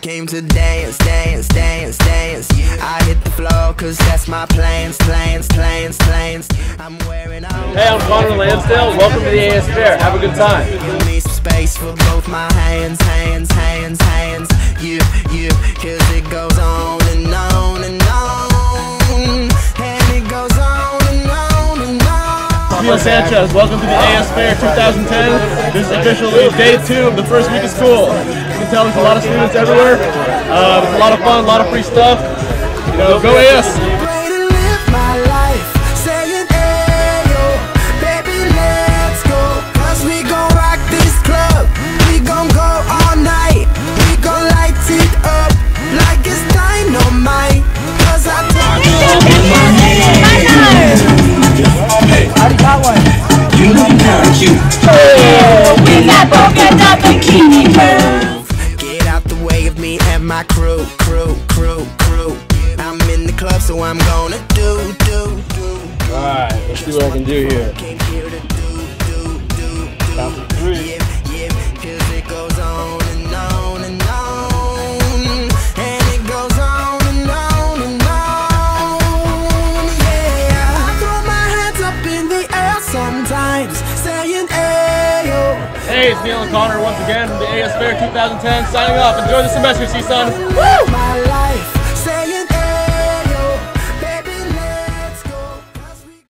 came to dance, dance, dance, dance. I hit the floor cause that's my plans, plans, plans, plans. I'm wearing out. Hey, I'm Connor Lansdale. Welcome to the AS Fair. Have a good time. Give me some space for both my hands, hands, hands, hands. You, you, cause it goes on and on and on. And it goes on and on and on. Neil Sanchez, welcome to the AS Fair 2010. This is officially day two of the first week of school. You can tell there's a lot of students everywhere. Uh, it's a lot of fun, a lot of free stuff. You know, go AS! Way to live my life, saying ayo, baby let's go. Cause we gon' rock this my crew, crew, crew, crew. I'm in the club, so I'm gonna do, do, do. Alright, let's see what I can do here. Came here to do, do, do, do. Count to three. Yeah, yeah, 'cause it goes on and on and on. And it goes on and on and on. Yeah. I throw my hands up in the air sometimes. Hey, it's Neil and Connor once again from the AS Fair 2010 signing off. Enjoy the semester, CSUN. My life,